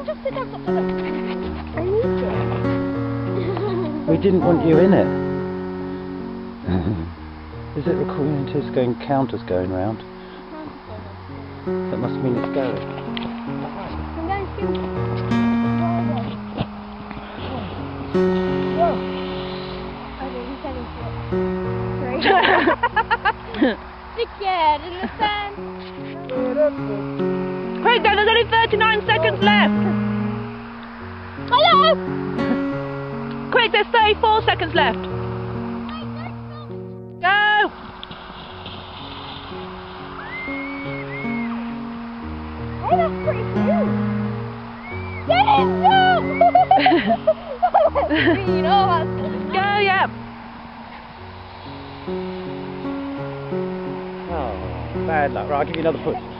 go. Just sit down. I need We didn't want you in it. Is it recording until it's going counters going round? That must mean it's going. I'm going to. Whoa. Okay, he's heading for it. Stick your head in the sand. Quick, then, there's only 39 seconds left. Hello. Quick, there's 34 seconds left. Go! Hey, that's pretty cute. Get it, no! Oh. Go, yeah. Oh, bad luck. Right, I'll give you another push.